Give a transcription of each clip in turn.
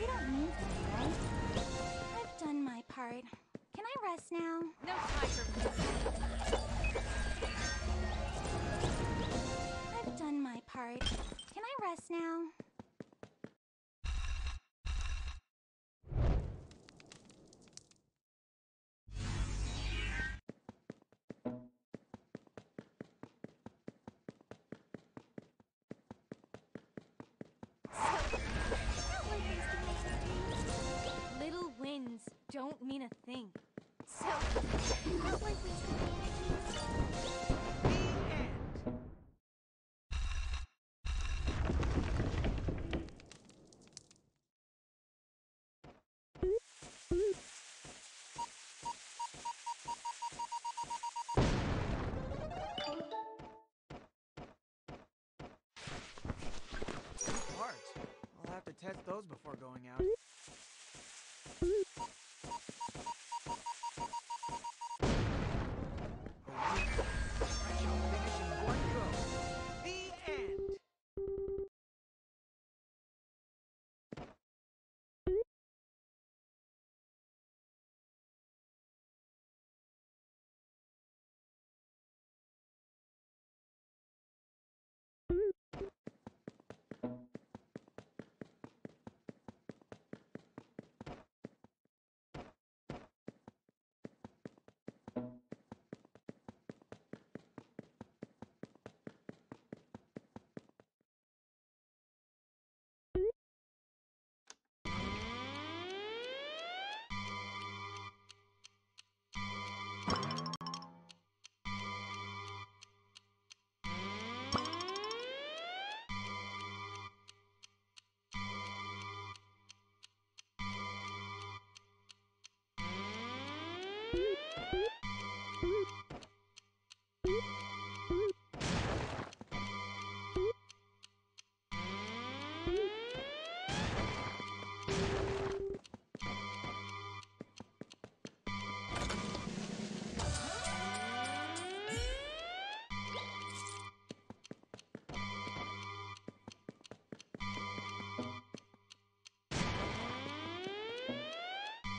You don't mean to, right? I've done my part. Can I rest now? No time for I've done my part. Can I rest now? So don't mean a thing. So, wasting my energies. Parts. I'll have to test those before going out.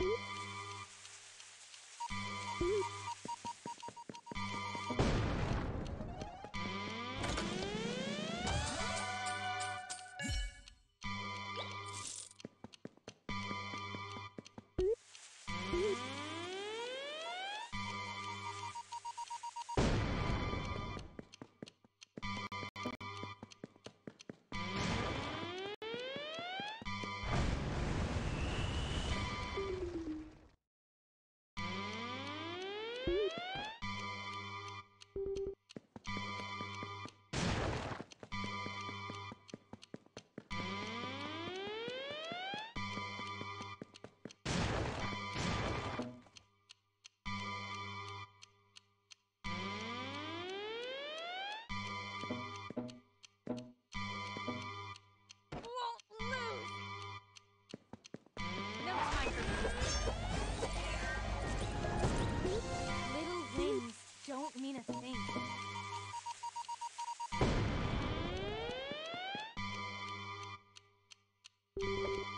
Oops. Beep. you you